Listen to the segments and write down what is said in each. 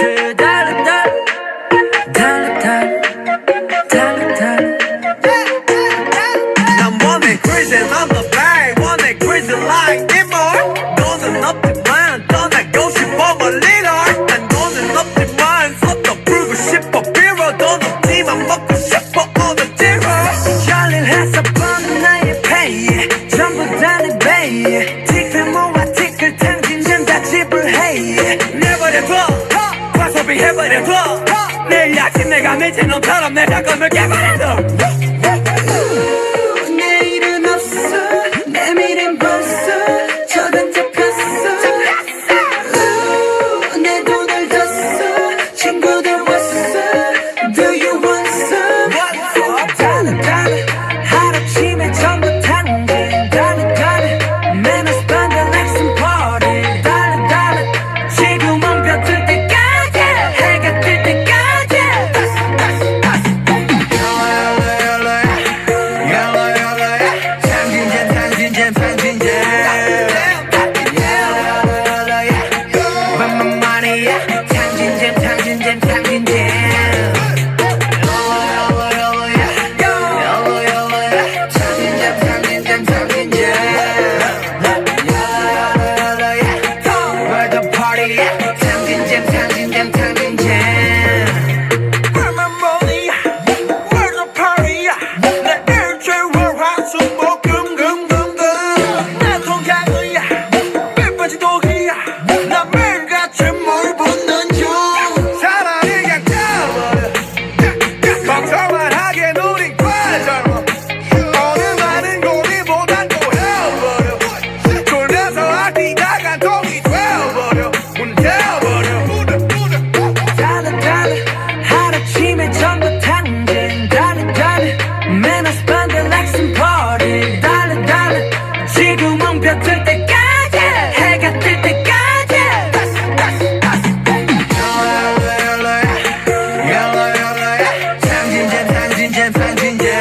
se dale, dale, dale, dale, dale, the bag, one crazy like Dimmer. Doesn't up the man, don't that go ship my leader. And doesn't up the man, so the proof ship a beer, don't the team, I'm up to all the terror. Charlie has a bum, now you pay, jump down the bay. 빙빙 해버려. 내일 아침 내가 미친 놈처럼 내 잠금을 깨버려.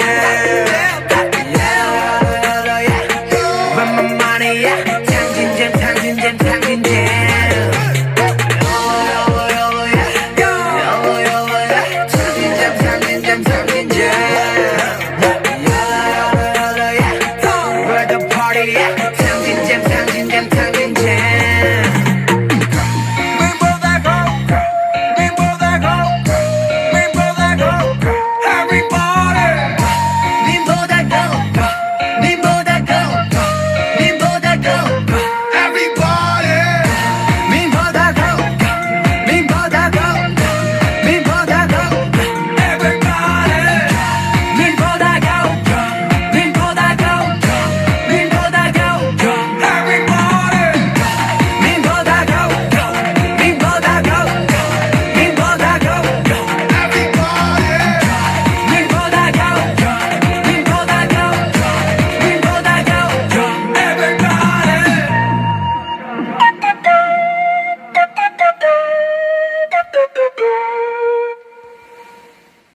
yeah.